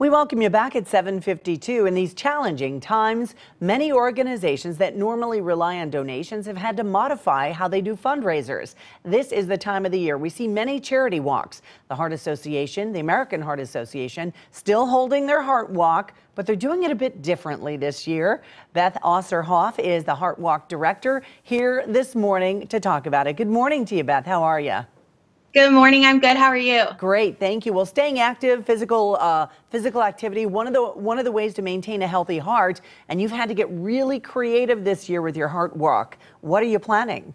We welcome you back at 752. In these challenging times, many organizations that normally rely on donations have had to modify how they do fundraisers. This is the time of the year we see many charity walks. The Heart Association, the American Heart Association, still holding their Heart Walk, but they're doing it a bit differently this year. Beth Osserhoff is the Heart Walk director here this morning to talk about it. Good morning to you, Beth. How are you? Good morning. I'm good. How are you? Great, thank you. Well, staying active, physical uh, physical activity, one of the one of the ways to maintain a healthy heart, and you've had to get really creative this year with your heart walk. What are you planning?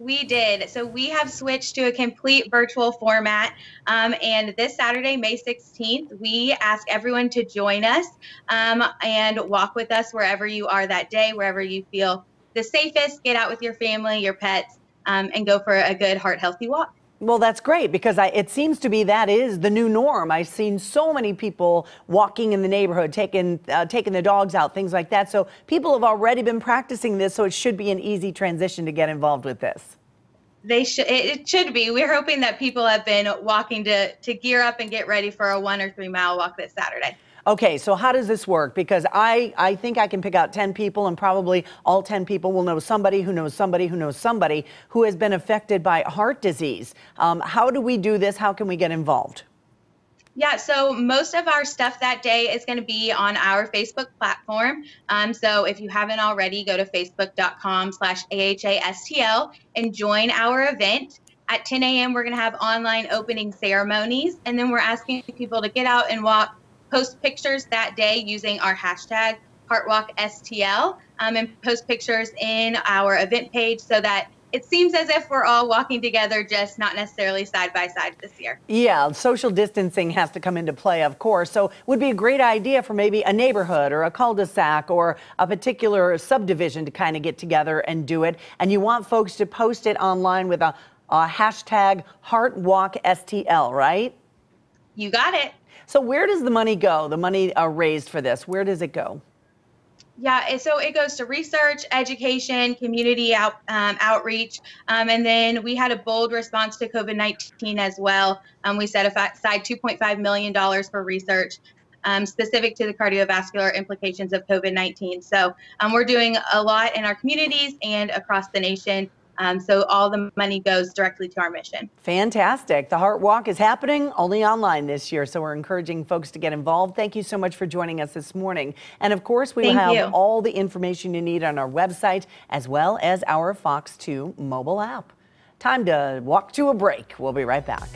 We did. So we have switched to a complete virtual format. Um, and this Saturday, May 16th, we ask everyone to join us um, and walk with us wherever you are that day, wherever you feel the safest. Get out with your family, your pets, um, and go for a good heart healthy walk. Well, that's great because I, it seems to be that is the new norm. I've seen so many people walking in the neighborhood, taking uh, taking the dogs out, things like that. So people have already been practicing this, so it should be an easy transition to get involved with this. They should. It should be. We're hoping that people have been walking to to gear up and get ready for a one or three mile walk this Saturday. Okay, so how does this work? Because I, I think I can pick out 10 people, and probably all 10 people will know somebody who knows somebody who knows somebody who has been affected by heart disease. Um, how do we do this? How can we get involved? Yeah, so most of our stuff that day is going to be on our Facebook platform. Um, so if you haven't already, go to facebook.com slash AHASTL and join our event. At 10 a.m., we're going to have online opening ceremonies, and then we're asking people to get out and walk post pictures that day using our hashtag HeartWalkSTL um, and post pictures in our event page so that it seems as if we're all walking together, just not necessarily side by side this year. Yeah, social distancing has to come into play, of course. So, would be a great idea for maybe a neighborhood or a cul-de-sac or a particular subdivision to kind of get together and do it. And you want folks to post it online with a, a hashtag HeartWalkSTL, right? You got it. So where does the money go? The money uh, raised for this, where does it go? Yeah, so it goes to research, education, community out, um, outreach, um, and then we had a bold response to COVID 19 as well. Um, we set aside $2.5 million for research um, specific to the cardiovascular implications of COVID 19. So um, we're doing a lot in our communities and across the nation um, so all the money goes directly to our mission. Fantastic. The Heart Walk is happening only online this year, so we're encouraging folks to get involved. Thank you so much for joining us this morning. And of course, we will have you. all the information you need on our website as well as our Fox 2 mobile app. Time to walk to a break. We'll be right back.